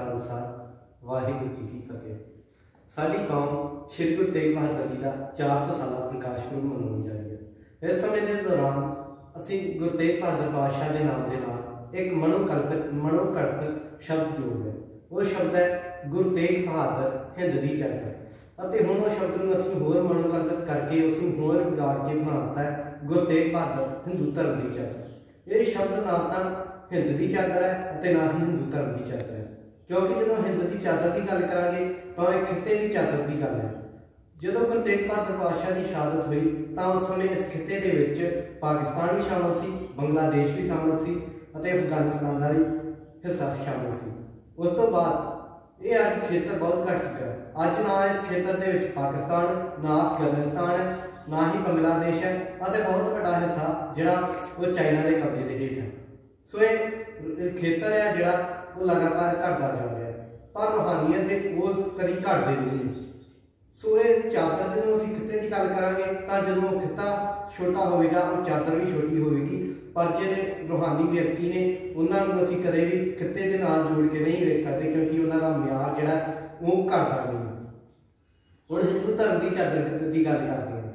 ਖਾਲਸਾ ਵਾਹਿਗੁਰੂ ਜੀ ਕੀ ਫਤਿਹ। ਸਾਡੀ ਕੌਮ ਸ਼੍ਰੀ ਗੁਰੂ ਤੇਗ ਬਹਾਦਰ ਜੀ ਦਾ 400 ਸਾਲਾ ਪ੍ਰਕਾਸ਼ ਪੁਰਬ ਮਨਾਉਣ ਜਾ ਰਹੀ ਹੈ। ਇਸ ਸਮੇਂ ਦੇ ਦੌਰਾਨ ਅਸੀਂ ਗੁਰੂ ਤੇਗ ਬਹਾਦਰ ਪਾਤਸ਼ਾਹ ਦੇ ਨਾਮ ਦੇ ਨਾਲ ਇੱਕ ਮਨੋਕਲਪਿਤ ਮਨੋਕਲਪਿਤ ਸ਼ਬਦ ਜੋੜਦੇ ਹਾਂ। ਉਹ ਸ਼ਬਦ ਹੈ ਗੁਰੂ ਤੇਗ ਬਹਾਦਰ ਹਿੰਦ ਦੀ ਚਾਦਰ ਅਤੇ ਹੁਣ ਉਹ ਸ਼ਬਦ ਨੂੰ ਅਸੀਂ ਹੋਰ ਮਨੋਕਲਪਿਤ ਕਰਕੇ ਉਸ ਨੂੰ ਹੋਰ ਵਿਗਾੜ ਕੇ ਬਣਾ ਦਿੱਤਾ ਹੈ ਗੁਰੂ ਤੇਗ ਬਹਾਦਰ ਹਿੰਦੂ ਧਰਮ ਦੀ ਚਾਦਰ ਇਹ ਸ਼ਬਦ ਨਾ ਤਾਂ ਹਿੰਦ ਦੀ ਚਾਦਰ ਹੈ ਅਤੇ ਨਾ ਹੀ ਹਿੰਦੂ ਧਰਮ ਦੀ ਚਾਦਰ ਹੈ। ਕਿਉਂਕਿ ਜਦੋਂ ਹਿੰਦ ਦੀ ਚਾਦਰ ਦੀ ਗੱਲ ਕਰਾਂਗੇ, ਤਾਂ ਇਹ ਖਿੱਤੇ ਦੀ ਚਾਦਰ ਦੀ ਗੱਲ ਹੈ। ਜਦੋਂ ਗੁਰੂ ਤੇਗ ਬਹਾਦਰ ਪਾਤਸ਼ਾਹ ਦੀ ਸ਼ਹਾਦਤ ਹੋਈ, ਤਾਂ ਉਸ ਸਮੇਂ ਇਸ ਖਿੱਤੇ ਦੇ ਵਿੱਚ ਪਾਕਿਸਤਾਨ ਵੀ ਸ਼ਾਮਲ ਸੀ, ਬੰਗਲਾਦੇਸ਼ ਵੀ ਸ਼ਾਮਲ ਸੀ ਅਤੇ ਅਫਗਾਨਿਸਤਾਨ ਦਾ ਵੀ ਹਿੱਸਾ ਸ਼ਾਮਲ ਸੀ। ਉਸ ਤੋਂ ਬਾਅਦ ਇਹ ਅੱਜ ਖੇਤਰ ਬਹੁਤ ਘਟ ਚੁੱਕਾ ਹੈ ਅੱਜ ਨਾ ਇਸ ਖੇਤਰ ਦੇ ਵਿੱਚ ਪਾਕਿਸਤਾਨ, ਨਾ ਅਫਗਾਨਿਸਤਾਨ ਹੈ ਨਾ ਹੀ ਬੰਗਲਾਦੇਸ਼ ਹੈ ਅਤੇ ਬਹੁਤ ਵੱਡਾ ਹਿੱਸਾ ਜਿਹੜਾ ਉਹ ਚਾਈਨਾ ਦੇ ਕਬਜ਼ੇ ਦੇ ਹੇਠ ਹੈ। ਸੋ ਇਹ ਖੇਤਰ ਹੈ ਜਿਹੜਾ ਉਹ ਲਗਾਤਾਰ ਘਟਦਾ ਜਾ ਰਿਹਾ। ਪਰ ਰੂਹਾਨੀਅਤ ਦੇ ਉਸ ਕਦੀ ਘਟਦੇ ਨਹੀਂ ਸੋ ਇਹ ਚਾਦਰ ਜਦੋਂ ਅਸੀਂ ਖਿੱਤੇ ਦੀ ਗੱਲ ਕਰਾਂਗੇ, ਤਾਂ ਜਦੋਂ ਖਿੱਤਾ ਛੋਟਾ ਹੋਵੇਗਾ, ਉਹ ਚਾਦਰ ਵੀ ਛੋਟੀ ਹੋਵੇਗੀ। ਪਰ ਜਿਹੜੇ ਰੂਹਾਨੀ ਵਿਅਕਤੀ ਨੇ, ਉਹਨਾਂ ਨੂੰ ਅਸੀਂ ਕਦੇ ਵੀ ਖਿੱਤੇ ਦੇ ਨਾਲ ਜੋੜ ਕੇ ਨਹੀਂ ਵੇਖ ਸਕਦੇ, ਕਿਉਂਕਿ ਉਹਨਾਂ ਦਾ ਮਿਆਰ ਜਿਹੜਾ, ਉਹ ਘਟਦਾ ਨਹੀਂ। ਹੁਣ ਹਿੰਦੂ ਧਰਮ ਦੀ ਚਾਦਰ ਦੀ ਗੱਲ ਕਰਦੇ ਹਾਂ।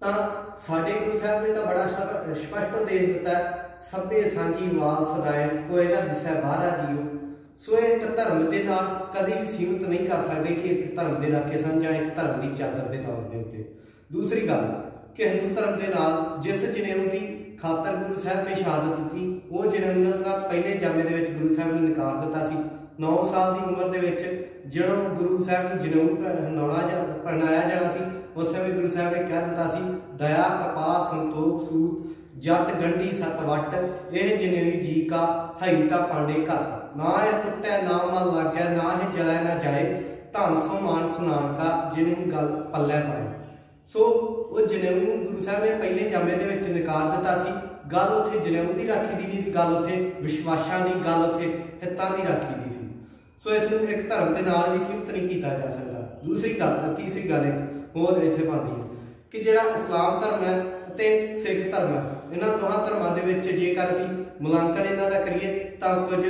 ਤਾਂ ਸਾਡੇ ਗੁਰੂ ਸਾਹਿਬ ਨੇ ਤਾਂ ਬੜਾ ਸਪਸ਼ਟ ਦੇਖ ਦਿੱਤਾ, ਸਭੇ ਸਾਂਝੀ ਵਾਲ ਸਦਾਇ ਕੋਈ ਨਾ ਦਿਸੈ ਬਾਹਰਾ ਜੀਓ ਸੋ ਇਹ ਧਰਮ ਦੇ ਨਾਲ ਕਦੇ ਵੀ ਸੀਮਿਤ ਨਹੀਂ ਕਰ ਸਕਦੇ ਕਿ ਇੱਕ ਧਰਮ ਦੇ ਰਾਖੇ ਸਨ ਜਾਂ ਇੱਕ ਧਰਮ ਦੀ ਚਾਦਰ ਦੇ ਤੌਰ ਦੇ ਉੱਤੇ। ਦੂਸਰੀ ਗੱਲ, ਕਿ ਹਿੰਦੂ ਧਰਮ ਦੇ ਨਾਲ ਜਿਸ ਜਨੇਊ ਦੀ ਖਾਤਰ ਗੁਰੂ ਸਾਹਿਬ ਨੇ ਸ਼ਹਾਦਤ ਦਿੱਤੀ, ਉਹ ਜਨੇਊ ਦਾ ਪਹਿਲੇ ਜਾਮੇ ਦੇ ਵਿੱਚ ਗੁਰੂ ਸਾਹਿਬ ਨੇ ਨਕਾਰ ਦਿੱਤਾ ਸੀ। 9 ਸਾਲ ਦੀ ਉਮਰ ਦੇ ਵਿੱਚ ਜਦੋਂ ਗੁਰੂ ਸਾਹਿਬ ਨੂੰ ਜਨੇਊ ਨੌਣਾ ਜਾਂ ਪਰਨਾਇਆ ਜਾਣਾ ਸੀ, ਉਸ ਸਮੇਂ ਗੁਰੂ ਸਾਹਿਬ ਨੇ ਕਹਿ ਦਿੱਤਾ ਸੀ, ਦਇਆ ਕਪਾ ਸੰਤੋਖ, ਸੂਤ, ਜਤ, ਗੰਢੀ, ਸਤ, ਵਟ, ਇਹ ਜਨੇਊ ਜੀ ਕਾ, ਹਈ ਤਾਂ, ਪਾਂਡੇ ਘਰ ਨਾ ਇਹ ਟੁੱਟੈ, ਨਾ ਮਨ ਲੱਗੈ, ਨਾ ਇਹ ਜਲੈ, ਨਾ ਜਾਏ, ਧੰਨ, ਸੋ ਮਾਨ ਸਨਾਨ ਕਾ, ਜਿਨੇ ਗੱਲ ਪੱਲੇ ਪਾਏ। ਸੋ ਉਹ ਜਨੇਊ ਗੁਰੂ ਸਾਹਿਬ ਨੇ ਪਹਿਲੇ ਜਾਮੇ ਦੇ ਵਿੱਚ ਨਕਾਰ ਦਿੱਤਾ ਸੀ। ਗੱਲ ਉੱਥੇ ਜਨੇਊ ਦੀ ਰਾਖੀ ਦੀ ਨਹੀਂ ਸੀ, ਗੱਲ ਉੱਥੇ ਵਿਸ਼ਵਾਸਾਂ ਦੀ, ਗੱਲ ਉੱਥੇ ਹਿੱਤਾਂ ਦੀ ਰਾਖੀ ਦੀ ਸੀ। ਸੋ ਇਸ ਨੂੰ ਇੱਕ ਧਰਮ ਦੇ ਨਾਲ ਵੀ ਸੀਮਤ ਨਹੀਂ ਕੀਤਾ ਜਾ ਸਕਦਾ। ਦੂਸਰੀ ਗੱਲ, ਤੀਸਰੀ ਗੱਲ ਇੱਕ ਹੋਰ ਇੱਥੇ ਪਾਉਂਦੀ ਹੈ ਕਿ ਜਿਹੜਾ ਇਸਲਾਮ ਧਰਮ ਹੈ ਅਤੇ ਸਿੱਖ ਧਰਮ ਹੈ, ਇਹਨਾਂ ਦੋਹਾਂ ਧਰਮਾਂ ਦੇ ਵਿੱਚ ਜੇਕਰ ਅਸੀਂ ਮੁਲਾਂਕਣ ਇਹਨਾਂ ਦਾ ਕਰੀਏ, ਤਾਂ ਕੁਝ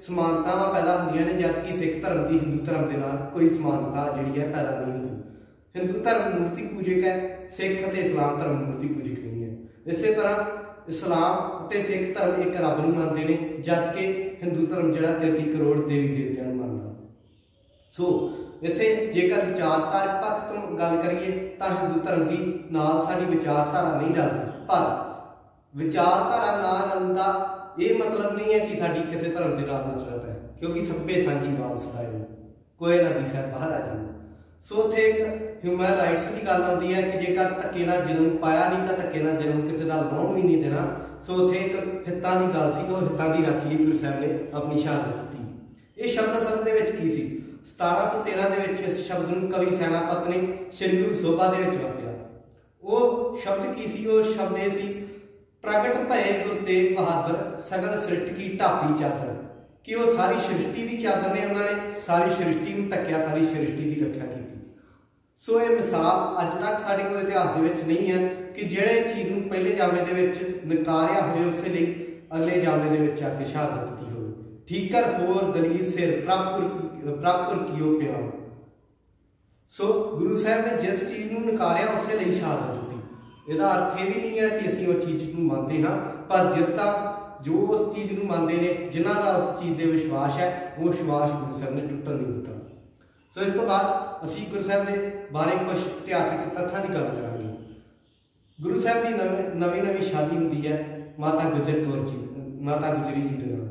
ਸਮਾਨਤਾਵਾਂ ਪੈਦਾ ਹੁੰਦੀਆਂ ਨੇ ਜਦ ਕਿ ਸਿੱਖ ਧਰਮ ਦੀ ਹਿੰਦੂ ਧਰਮ ਦੇ ਨਾਲ ਕੋਈ ਸਮਾਨਤਾ ਜਿਹੜੀ ਹੈ ਪੈਦਾ ਨਹੀਂ ਹੁੰਦੀ। ਹਿੰਦੂ ਧਰਮ ਮੂਰਤੀ ਪੂਜਕ ਹੈ, ਸਿੱਖ ਅਤੇ ਇਸਲਾਮ ਧਰਮ ਮੂਰਤੀ ਪੂਜਕ ਨਹੀਂ ਹੈ। ਇਸੇ ਤਰ੍ਹਾਂ ਇਸਲਾਮ ਅਤੇ ਸਿੱਖ ਧਰਮ ਇੱਕ ਰੱਬ ਨੂੰ ਮੰਨਦੇ ਨੇ, ਜਦ ਕਿ ਹਿੰਦੂ ਧਰਮ ਜਿਹੜਾ 33 ਕਰੋੜ ਦੇਵੀ ਦੇਵਤਿਆਂ ਨੂੰ ਮੰਨਦਾ। ਸੋ, ਇੱਥੇ ਜੇਕਰ ਵਿਚਾਰਧਾਰਕ ਪੱਖ ਤੋਂ ਗੱਲ ਕਰੀਏ, ਤਾਂ ਹਿੰਦੂ ਧਰਮ ਦੀ ਨਾਲ ਸਾਡੀ ਵਿਚਾਰਧਾਰਾ ਨਹੀਂ ਰਲਦੀ ਪਰ ਵਿਚਾਰਧਾਰਾ ਨਾ ਰਲਣ ਦਾ ਇਹ ਮਤਲਬ ਨਹੀਂ ਹੈ ਕਿ ਸਾਡੀ ਕਿਸੇ ਧਰਮ ਦੇ ਨਾਲ ਨਫ਼ਰਤ ਹੈ, ਕਿਉਂਕਿ ਸਭੇ ਸਾਂਝੀ ਵਾਲ ਸਦਾਏ ਕੋਈ ਨਾ ਦਿਸੈ ਬਾਹਰ ਆ ਜਾਊ ਸੋ ਉੱਥੇ ਇੱਕ ਹਿਊਮਨ ਰਾਈਟਸ ਦੀ ਗੱਲ ਆਉਂਦੀ ਹੈ ਕਿ ਜੇਕਰ ਧੱਕੇ ਨਾਲ ਜਨਮ ਪਾਇਆ ਨਹੀਂ ਤਾਂ ਧੱਕੇ ਨਾਲ ਜਨਮ ਕਿਸੇ ਨਾਲ ਵਾਹੁਣ ਵੀ ਨਹੀਂ ਦੇਣਾ। ਸੋ ਉੱਥੇ ਇੱਕ ਹਿੱਤਾਂ ਦੀ ਗੱਲ ਸੀ ਉਹ ਹਿੱਤਾਂ ਦੀ ਰਾਖੀ ਲਈ ਗੁਰੂ ਸਾਹਿਬ ਨੇ ਆਪਣੀ ਸ਼ਹਾਦਤ ਦਿੱਤੀ। ਇਹ ਸ਼ਬਦ ਅਸਲ ਦੇ ਵਿੱਚ ਕੀ ਸੀ? 1713 ਦੇ ਵਿੱਚ ਇਸ ਸ਼ਬਦ ਨੂੰ ਕਵੀ ਸੈਨਾਪਤ ਨੇ ਸ਼੍ਰੀ ਗੁਰੂ ਸੋਭਾ ਦੇ ਵਿੱਚ ਵਰਤਿਆ। ਉਹ ਸ਼ਬਦ ਕੀ ਸੀ? ਉਹ ਸ਼ਬਦ ਇਹ ਸੀ, ਪ੍ਰਗਟ ਭਏ ਗੁਰੂ ਤੇਗ ਬਹਾਦਰ, ਸਗਲ ਸ੍ਰਿਸ਼ਟ ਕੀ ਢਾਪੀ ਚਾਦਰ। ਕਿ ਉਹ ਸਾਰੀ ਸ੍ਰਿਸ਼ਟੀ ਦੀ ਚਾਦਰ ਨੇ ਉਹਨਾਂ ਨੇ ਸਾਰੀ ਸ੍ਰਿਸ਼ਟੀ ਨੂੰ ਢੱਕਿਆ, ਸਾਰੀ ਸ੍ਰਿਸ਼ਟੀ ਦੀ ਰੱਖਿਆ ਕੀਤੀ। ਸੋ ਇਹ ਮਿਸਾਲ ਅੱਜ ਤੱਕ ਸਾਡੇ ਕੋਲ ਇਤਿਹਾਸ ਦੇ ਵਿੱਚ ਨਹੀਂ ਹੈ ਕਿ ਜਿਹੜੇ ਚੀਜ਼ ਨੂੰ ਪਹਿਲੇ ਜਾਮੇ ਦੇ ਵਿੱਚ ਨਕਾਰਿਆ ਹੋਵੇ, ਉਸੇ ਲਈ ਅਗਲੇ ਜਾਮੇ ਦੇ ਵਿੱਚ ਆ ਕੇ ਸ਼ਹਾਦਤ ਦਿੱਤੀ ਹੋਵੇ। ਠੀਕਰ ਹੋਰ ਦਲੀਲ ਸਿਰ ਪ੍ਰਾਪਰ ਪ੍ਰਾਪਰ ਕੀਓ ਪਿਆ ਸੋ ਗੁਰੂ ਸਾਹਿਬ ਨੇ ਜਿਸ ਚੀਜ਼ ਨੂੰ ਨਕਾਰਿਆ ਉਸੇ ਲਈ ਸ਼ਹਾਦਤ ਦਿੱਤੀ। ਇਹਦਾ ਅਰਥ ਇਹ ਵੀ ਨਹੀਂ ਹੈ ਕਿ ਅਸੀਂ ਉਹ ਚੀਜ਼ ਨੂੰ ਮੰਨਦੇ ਹਾਂ, ਪਰ ਜਿਸ ਦਾ ਜੋ ਉਸ ਚੀਜ਼ ਨੂੰ ਮੰਨਦੇ ਨੇ, ਜਿਨ੍ਹਾਂ ਦਾ ਉਸ ਚੀਜ਼ ਦੇ ਵਿਸ਼ਵਾਸ ਹੈ, ਉਹ ਵਿਸ਼ਵਾਸ ਗੁਰੂ ਸਾਹਿਬ ਨੇ ਟੁੱਟਣ ਨਹੀਂ ਦਿੱਤਾ। ਸੋ ਇਸ ਤੋਂ ਬਾਅਦ ਅਸੀਂ ਗੁਰੂ ਸਾਹਿਬ ਦੇ ਬਾਰੇ ਕੁਝ ਇਤਿਹਾਸਿਕ ਤੱਥਾਂ ਦੀ ਗੱਲ ਕਰਾਂਗੇ। ਗੁਰੂ ਸਾਹਿਬ ਦੀ ਨਵੀਂ ਨਵੀਂ ਸ਼ਾਦੀ ਹੁੰਦੀ ਹੈ, ਮਾਤਾ ਗੁਜਰ ਕੌਰ ਜੀ, ਮਾਤਾ ਗੁਜਰੀ ਜੀ ਦੇ ਨਾਲ।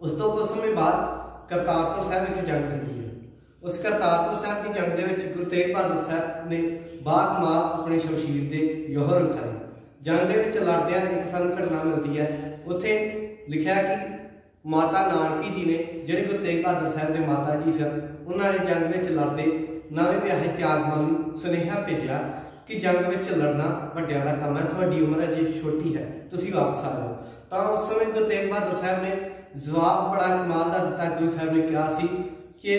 ਉਸ ਤੋਂ ਕੁਝ ਸਮੇਂ ਬਾਅਦ ਕਰਤਾਰਪੁਰ ਸਾਹਿਬ ਵਿੱਚ ਜੰਗ ਹੁੰਦੀ ਹੈ। ਉਸ ਕਰਤਾਰਪੁਰ ਸਾਹਿਬ ਦੀ ਜੰਗ ਦੇ ਵਿੱਚ ਗੁਰੂ ਤੇਗ ਬਹਾਦਰ ਸਾਹਿਬ ਨੇ ਬਾਕਮਾਲ ਆਪਣੇ ਸ਼ਮਸ਼ੀਰ ਦੇ ਯੋਹਰ ਵਿਖਾਏ ਜੰਗ ਦੇ ਵਿੱਚ ਲੜਦਿਆਂ ਇੱਕ ਸਾਨੂੰ ਘਟਨਾ ਮਿਲਦੀ ਹੈ ਉੱਥੇ ਲਿਖਿਆ ਕਿ ਮਾਤਾ ਨਾਨਕੀ ਜੀ ਨੇ ਜਿਹੜੇ ਗੁਰੂ ਤੇਗ ਬਹਾਦਰ ਸਾਹਿਬ ਦੇ ਮਾਤਾ ਜੀ ਸਨ, ਉਹਨਾਂ ਨੇ ਜੰਗ ਵਿੱਚ ਲੜਦੇ ਨਵੇਂ ਵਿਆਹੇ ਤਿਆਗਮਾਲ ਨੂੰ ਸੁਨੇਹਾ ਭੇਜਿਆ ਕਿ ਜੰਗ ਵਿੱਚ ਲੜਨਾ ਵੱਡਿਆਂ ਦਾ ਕੰਮ ਹੈ, ਤੁਹਾਡੀ ਉਮਰ ਅਜੇ ਛੋਟੀ ਹੈ, ਤੁਸੀਂ ਵਾਪਸ ਆ ਜਾਓ। ਤਾਂ ਉਸ ਸਮੇਂ ਗੁਰੂ ਤੇਗ ਬਹਾਦਰ ਸਾਹਿਬ ਨੇ ਜਵਾਬ ਬੜਾ ਕਮਾਲ ਦਾ ਦਿੱਤਾ, ਗੁਰੂ ਸਾਹਿਬ ਨੇ ਕਿਹਾ ਸੀ ਕਿ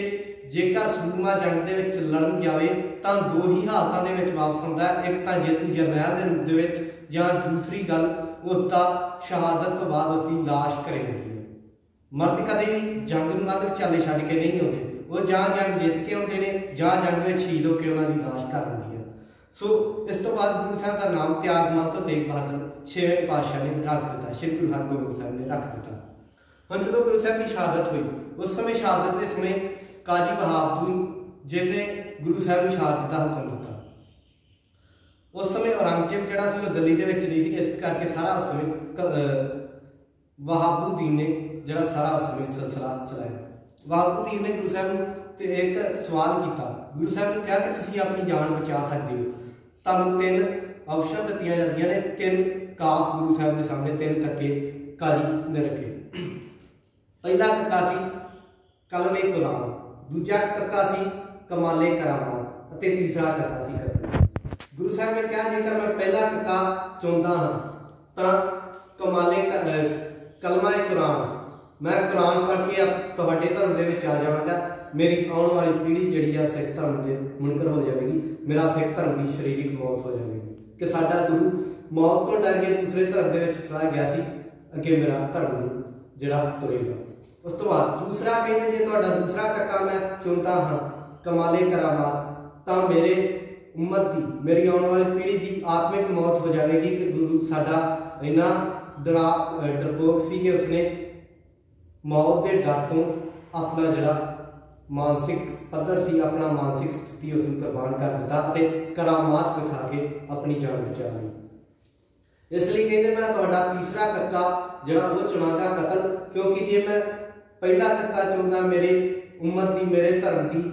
ਜੇਕਰ ਸੂਰਮਾ ਜੰਗ ਦੇ ਵਿੱਚ ਲੜਨ ਜਾਵੇ, ਤਾਂ ਦੋ ਹੀ ਹਾਲਤਾਂ ਦੇ ਵਿੱਚ ਵਾਪਸ ਆਉਂਦਾ ਇੱਕ ਤਾਂ ਜੇਤੂ ਜਰਨੈਲ ਦੇ ਰੂਪ ਦੇ ਵਿੱਚ ਜਾਂ ਦੂਸਰੀ ਗੱਲ ਉਸ ਦਾ ਸ਼ਹਾਦਤ ਤੋਂ ਬਾਅਦ ਉਸ ਦੀ লাশ ਘਰੇ ਹੁੰਦੀ ਹੈ। ਮਰਦ ਕਦੇ ਵੀ ਜੰਗ ਨੂੰ ਮਤਲਬ ਚਾਲੇ ਛੱਡ ਕੇ ਨਹੀਂ ਆਉਂਦੇ। ਉਹ ਜਾਂ ਜੰਗ ਜਿੱਤ ਕੇ ਆਉਂਦੇ ਨੇ, ਜਾਂ ਜੰਗ ਵਿੱਚ ਸ਼ਹੀਦ ਹੋ ਕੇ ਉਹਨਾਂ ਦੀ ਲਾਸ਼ ਕਰ ਹੁੰਦੀ ਹੈ। ਸੋ, ਇਸ ਤੋਂ ਬਾਅਦ ਗੁਰੂ ਸਾਹਿਬ ਦਾ ਨਾਮ ਤਿਆਗ ਮਤ ਤੋਂ ਤੇਗ ਬਹਾਦਰ ਛੇਵੇਂ ਪਾਤਸ਼ਾਹ ਨੇ ਰੱਖ ਦਿੱਤਾ। ਸ਼੍ਰੀ ਗੁਰੂ ਹਰਗੋਬਿੰਦ ਸਾਹਿਬ ਨੇ ਰੱਖ ਦਿੱਤਾ। ਹੁਣ ਜਦੋਂ ਗੁਰੂ ਸਾਹਿਬ ਦੀ ਸ਼ਹਾਦਤ ਹੋਈ, ਉਸ ਸਮੇਂ ਸ਼ਹਾਦਤ ਦੇ ਸਮੇਂ ਕਾਜੀ ਬਹਾਦੁਰ ਜਿਹਨੇ ਗੁਰੂ ਸਾਹਿਬ ਨੂੰ ਸ਼ਹਾਦਤ ਦਾ ਹੁਕਮ ਦਿੱਤਾ। ਉਸ ਸਮੇਂ ਔਰੰਗਜ਼ੇਬ ਜਿਹੜਾ ਸੀ ਉਹ ਦਿੱਲੀ ਦੇ ਵਿੱਚ ਨਹੀਂ ਸੀ, ਇਸ ਕਰਕੇ ਸਾਰਾ ਉਸ ਸਮੇਂ ਵਹਾਬੂਦੀਨ ਨੇ ਜਿਹੜਾ ਸਾਰਾ ਉਸ ਸਮੇਂ ਸਿਲਸਿਲਾ ਚਲਾਇਆ। ਵਹਾਬੂਦੀਨ ਨੇ ਗੁਰੂ ਸਾਹਿਬ ਨੂੰ ਤੇ ਇੱਕ ਸਵਾਲ ਕੀਤਾ। ਗੁਰੂ ਸਾਹਿਬ ਨੂੰ ਕਿਹਾ ਕਿ ਤੁਸੀਂ ਆਪਣੀ ਜਾਨ ਬਚਾ ਸਕਦੇ ਹੋ। ਤੁਹਾਨੂੰ ਤਿੰਨ ਆਪਸ਼ਨ ਦਿੱਤੀਆਂ ਜਾਂਦੀਆਂ ਨੇ, ਤਿੰਨ ਕਾਫ ਗੁਰੂ ਸਾਹਿਬ ਦੇ ਸਾਹਮਣੇ, ਤਿੰਨ ਕੱਕੇ ਕਾਜੀ ਨੇ ਪਹਿਲਾ ਕੱਕਾ ਸੀ ਕਲਮੇ ਕੁਰਾਨ ਦੂਜਾ ਕੱਕਾ ਸੀ ਕਮਾਲੇ ਕਰਾਮਾਤ, ਅਤੇ ਤੀਸਰਾ ਕੱਕਾ ਸੀ ਕਤਲ। ਗੁਰੂ ਸਾਹਿਬ ਨੇ ਕਿਹਾ, ਜੇਕਰ ਮੈਂ ਪਹਿਲਾ ਕੱਕਾ ਚੁਣਦਾ ਹਾਂ, ਤਾਂ ਕਮਾਲੇ ਕਲਮਾ ਕੁਰਾਨ। ਮੈਂ ਕੁਰਾਨ ਪੜ੍ਹ ਕੇ ਤੁਹਾਡੇ ਧਰਮ ਦੇ ਵਿੱਚ ਆ ਜਾਵਾਂਗਾ। ਮੇਰੀ ਆਉਣ ਵਾਲੀ ਪੀੜ੍ਹੀ ਜਿਹੜੀ ਆ ਸਿੱਖ ਧਰਮ ਦੇ ਮੁਨਕਰ ਹੋ ਜਾਵੇਗੀ। ਮੇਰਾ ਸਿੱਖ ਧਰਮ ਦੀ ਸਰੀਰਕ ਮੌਤ ਹੋ ਜਾਵੇਗੀ। ਕਿ ਸਾਡਾ ਗੁਰੂ ਮੌਤ ਤੋਂ ਡਰ ਕੇ ਦੂਸਰੇ ਧਰਮ ਦੇ ਵਿੱਚ ਚਲਾ ਗਿਆ ਸੀ, ਅੱਗੇ ਮੇਰਾ ਧਰਮ ਨੂੰ ਜਿਹੜਾ ਤੁਰੇਗਾ। ਉਸ ਤੋਂ ਬਾਅਦ ਦੂਸਰਾ ਕਹਿੰਦੇ, ਜੇ ਤੁਹਾਡਾ ਦੂਸਰਾ ਕੱਕਾ ਮੈਂ ਚੁਣਦਾ ਹਾਂ, ਕਮਾਲੇ ਕਰਾਮਾਤ, ਤਾਂ ਮੇਰੇ ਉਮਤ ਦੀ, ਮੇਰੀ ਆਉਣ ਵਾਲੀ ਪੀੜ੍ਹੀ ਦੀ ਆਤਮਿਕ ਮੌਤ ਹੋ ਜਾਵੇਗੀ ਕਿ ਗੁਰੂ ਸਾਡਾ ਇਨਾ ਡਰਾ ਡਰਪੋਕ ਸੀ ਕਿ ਉਸਨੇ ਮੌਤ ਦੇ ਡਰ ਤੋਂ ਆਪਣਾ ਜਿਹੜਾ ਮਾਨਸਿਕ ਪੱਧਰ ਸੀ, ਆਪਣਾ ਮਾਨਸਿਕ ਸਥਿਤੀ ਉਸ ਨੂੰ ਕੁਰਬਾਨ ਕਰ ਦਿੱਤਾ ਤੇ ਕਰਾਮਾਤ ਵਿਖਾ ਕੇ ਆਪਣੀ ਜਾਨ ਬਚਾ ਲਈ। ਇਸ ਲਈ ਕਹਿੰਦੇ ਮੈਂ ਤੁਹਾਡਾ ਤੀਸਰਾ ਕੱਕਾ, ਜਿਹੜਾ ਉਹ ਚੁਣਾਂਗਾ ਕਤਲ, ਕਿਉਂਕਿ ਜੇ ਮੈਂ ਪਹਿਲਾ ਕੱਕਾ ਚੁਣਦਾ, ਮੇਰੇ ਉਮਤ ਦੀ, ਮੇਰੇ ਧਰਮ ਦੀ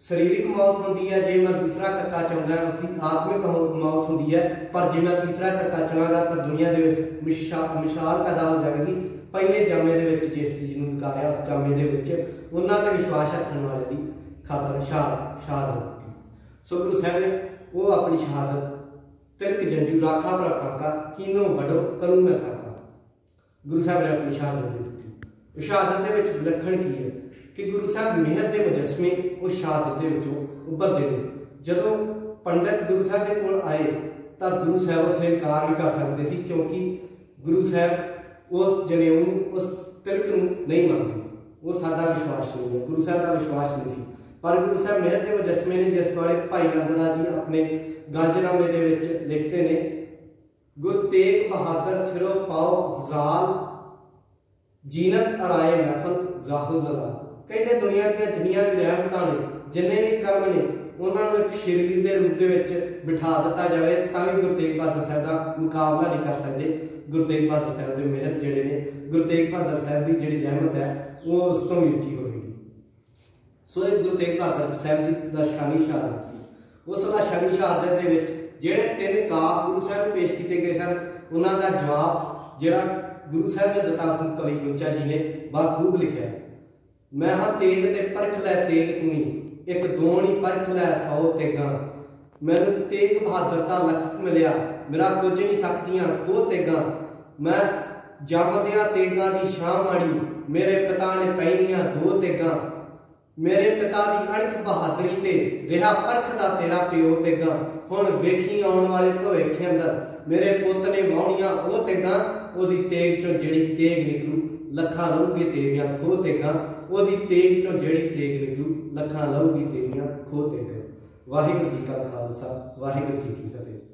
ਸਰੀਰਕ ਮੌਤ ਹੁੰਦੀ ਹੈ, ਜੇ ਮੈਂ ਦੂਸਰਾ ਧੱਕਾ ਚਾਹੁੰਦਾ ਉਸ ਦੀ ਆਤਮਿਕ ਮੌਤ ਹੁੰਦੀ ਹੈ, ਪਰ ਜੇ ਮੈਂ ਤੀਸਰਾ ਧੱਕਾ ਚਾਹਾਂਗਾ, ਤਾਂ ਦੁਨੀਆ ਦੇ ਵਿੱਚ ਮਿਸਾਲ ਪੈਦਾ ਹੋ ਜਾਵੇਗੀ। ਪਹਿਲੇ ਜਾਮੇ ਦੇ ਵਿੱਚ ਜਿਸ ਚੀਜ਼ ਨੂੰ ਨਕਾਰਿਆ ਉਸ ਜਾਮੇ ਦੇ ਵਿੱਚ ਉਹਨਾਂ ਤੇ ਵਿਸ਼ਵਾਸ ਰੱਖਣ ਵਾਲੇ ਦੀ ਖਾਤਰ ਸ਼ਹਾਦ ਸ਼ਹਾਦਤ ਦਿੱਤੀ। ਸੋ ਗੁਰੂ ਸਾਹਿਬ ਨੇ ਉਹ ਆਪਣੀ ਸ਼ਹਾਦਤ ਤਿਲਕ ਜੰਜੂ ਰਾਖਾ ਪ੍ਰਤਾਕਾ ਕੀਨੋ ਵਡੋ ਕਰੂੰ ਮੈਂ ਸਾਕਾ। ਗੁਰੂ ਸਾਹਿਬ ਨੇ ਆਪਣੀ ਸ਼ਹਾਦਤ ਦੇ ਦਿੱਤੀ। ਸ਼ਹਾਦਤ ਦੇ ਵਿੱਚ ਵਿਲੱਖਣ ਕੀ ਹੈ? ਕਿ ਗੁਰੂ ਸਾਹਿਬ ਮਿਹਰ ਦੇ ਮੁਜਸਮੇ ਉਹ ਸ਼ਹਾਦਤ ਦੇ ਵਿੱਚੋਂ ਉੱਭਰਦੇ ਨੇ। ਜਦੋਂ ਪੰਡਤ ਗੁਰੂ ਸਾਹਿਬ ਦੇ ਕੋਲ ਆਏ ਤਾਂ ਗੁਰੂ ਸਾਹਿਬ ਉੱਥੇ ਇਨਕਾਰ ਵੀ ਕਰ ਸਕਦੇ ਸੀ ਕਿਉਂਕਿ ਗੁਰੂ ਸਾਹਿਬ ਉਸ ਜਨੇਊ ਉਸ ਤਿਲਕ ਨੂੰ ਨਹੀਂ ਮੰਨਦੇ। ਉਹ ਸਾਡਾ ਵਿਸ਼ਵਾਸ ਨਹੀਂ ਹੈ। ਗੁਰੂ ਸਾਹਿਬ ਦਾ ਵਿਸ਼ਵਾਸ ਨਹੀਂ ਸੀ। ਪਰ ਗੁਰੂ ਸਾਹਿਬ ਮਿਹਰ ਦੇ ਮੁਜਸਮੇ ਨੇ ਜਿਸ ਵਾਲੇ ਭਾਈ ਨੰਦਨਾ ਜੀ ਆਪਣੇ ਗਾਜਨਾਮੇ ਦੇ ਵਿੱਚ ਲਿਖਦੇ ਨੇ, ਗੁਰ ਤੇਗ ਬਹਾਦਰ ਸਿਰੋ ਪਾਓ ਅਫਜ਼ਾਲ, ਜੀਨਤ ਅਰਾਏ ਮਹਿਫਲ ਜ਼ਾਹੂ ਜ਼ਲਾ ਕਹਿੰਦੇ ਦੁਨੀਆ ਦੀਆਂ ਜਿੰਨੀਆਂ ਵੀ ਰਹਿਮਤਾਂ ਨੇ, ਜਿੰਨੇ ਵੀ ਕਰਮ ਨੇ, ਉਹਨਾਂ ਨੂੰ ਇੱਕ ਸ਼ਰੀਰ ਦੇ ਰੂਪ ਦੇ ਵਿੱਚ ਬਿਠਾ ਦਿੱਤਾ ਜਾਵੇ, ਤਾਂ ਵੀ ਗੁਰੂ ਤੇਗ ਬਹਾਦਰ ਸਾਹਿਬ ਦਾ ਮੁਕਾਬਲਾ ਨਹੀਂ ਕਰ ਸਕਦੇ। ਗੁਰੂ ਤੇਗ ਬਹਾਦਰ ਸਾਹਿਬ ਦੇ ਮਿਹਰ ਜਿਹੜੇ ਨੇ, ਗੁਰੂ ਤੇਗ ਬਹਾਦਰ ਸਾਹਿਬ ਦੀ ਜਿਹੜੀ ਰਹਿਮਤ ਹੈ, ਉਹ ਉਸ ਤੋਂ ਵੀ ਉੱਚੀ ਹੋਵੇਗੀ। ਸੋ ਇਹ ਗੁਰੂ ਤੇਗ ਬਹਾਦਰ ਸਾਹਿਬ ਦੀ ਦਾ ਸ਼ਾਨੀ ਸ਼ਹਾਦਤ ਸੀ। ਉਸ ਦਾ ਸ਼ਾਨੀ ਸ਼ਹਾਦਤ ਦੇ ਵਿੱਚ ਜਿਹੜੇ ਤਿੰਨ ਕਾਫ ਗੁਰੂ ਸਾਹਿਬ ਨੂੰ ਪੇਸ਼ ਕੀਤੇ ਗਏ ਸਨ, ਉਹਨਾਂ ਦਾ ਜਵਾਬ ਜਿਹੜਾ ਗੁਰੂ ਸਾਹਿਬ ਨੇ ਦਤਾਰ ਸਿੰਘ ਕਵੀ ਪੁੰਚਾ ਜੀ ਨੇ ਬਾਖੂਬ ਲਿਖਿਆ ਮੈਂ ਹਾਂ ਤੇਗ ਤੇ ਪਰਖ ਲੈ ਤੇਗ ਤੂੰ ਇੱਕ ਦੋਣੀ ਪਰਖ ਲੈ ਸੌ ਤੇਗਾ। ਮੈਨੂੰ ਤੇਗ ਬਹਾਦਰ ਦਾ ਲਖਤ ਮਿਲਿਆ, ਮੇਰਾ ਕੁਝ ਨਹੀਂ ਸਕਦੀਆਂ ਖੋ ਤੇਗਾ। ਮੈਂ ਜੰਮਦਿਆਂ ਤੇਗਾ ਦੀ ਸ਼ਾਹ ਮਾੜੀ, ਮੇਰੇ ਪਿਤਾ ਨੇ ਪਹਿਨੀਆਂ ਦੋ ਤੇਗਾ। ਮੇਰੇ ਪਿਤਾ ਦੀ ਅਣਖ ਬਹਾਦਰੀ ਤੇ ਰਿਹਾ ਪਰਖ ਦਾ ਤੇਰਾ ਪਿਓ ਤੇਗਾ। ਹੁਣ ਵੇਖੀ ਆਉਣ ਵਾਲੇ ਭਵਿੱਖ ਅੰਦਰ, ਮੇਰੇ ਪੁੱਤ ਨੇ ਵਾਉਣੀਆਂ ਉਹ ਤੇਗਾ, ਉਹਦੀ ਤੇਗ ਚੋਂ ਜਿਹੜੀ ਤੇਗ ਨਿਕਲੂ, ਲੱਖਾਂ ਲਹੂਗੇ ਤੇਰੀਆਂ ਖੋ ਤੇਗਾ। ਉਹਦੀ ਤੇਗ ਚੋਂ ਜਿਹੜੀ ਤੇਗ ਨਿਕਲੂ, ਲੱਖਾਂ ਲਹੂਗੀ ਤੇਰੀਆਂ ਖੋ ਤੇਗਾ ਵਾਹਿਗੁਰੂ ਜੀ ਕਾ ਖਾਲਸਾ, ਵਾਹਿਗੁਰੂ ਜੀ ਕੀ ਫਤਿਹ।